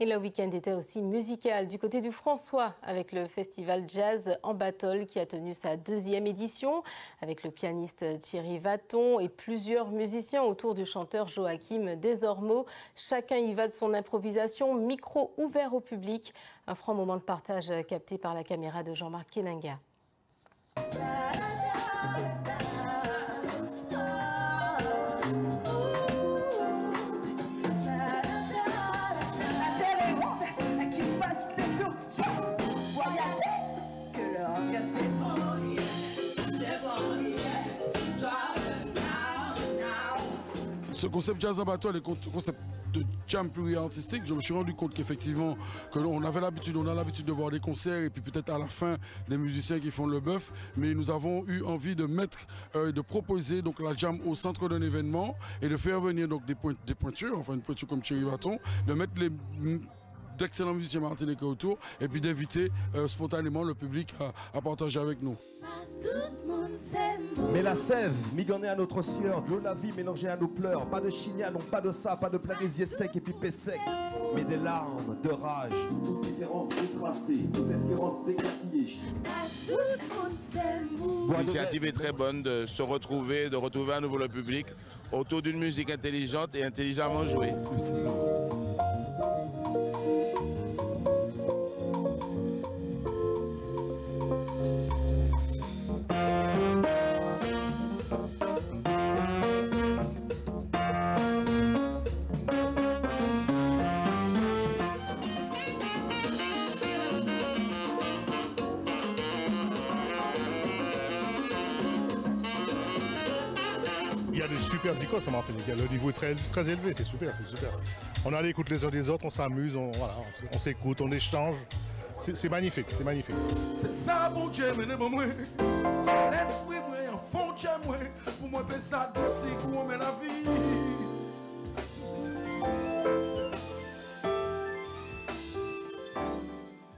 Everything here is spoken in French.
Et le week-end était aussi musical du côté du François avec le festival Jazz en Battle qui a tenu sa deuxième édition avec le pianiste Thierry Vaton et plusieurs musiciens autour du chanteur Joachim Desormeaux. Chacun y va de son improvisation, micro ouvert au public. Un franc moment de partage capté par la caméra de Jean-Marc Kenanga. Ce concept jazz en bateau, le concept de jam artistique, je me suis rendu compte qu'effectivement, que on avait l'habitude, on a l'habitude de voir des concerts et puis peut-être à la fin des musiciens qui font le bœuf, mais nous avons eu envie de mettre, euh, de proposer donc la jam au centre d'un événement et de faire venir donc des, des pointures, enfin une pointure comme Thierry Baton, de mettre les d'excellents musiciens martiniquais autour et puis d'inviter euh, spontanément le public à, partager avec nous. Mais la sève, migonée à notre sueur, de la vie mélangée à nos pleurs, pas de chignon, non pas de ça, pas de planésier sec et pipé sec, mais des larmes de rage. Toute différence détracée, toute espérance décatillée. L'initiative est très bonne de se retrouver, de retrouver à nouveau le public autour d'une musique intelligente et intelligemment jouée. Il y a des super zikos en Martinique. Le niveau est très, très élevé, c'est super, c'est super. On a l'écoute les uns des autres, on s'amuse, on, voilà, on s'écoute, on échange. C'est magnifique, c'est magnifique. C'est ça mon Dieu, mais moi, l'esprit moi, un fond moi, pour moi, ça, c'est on met la vie.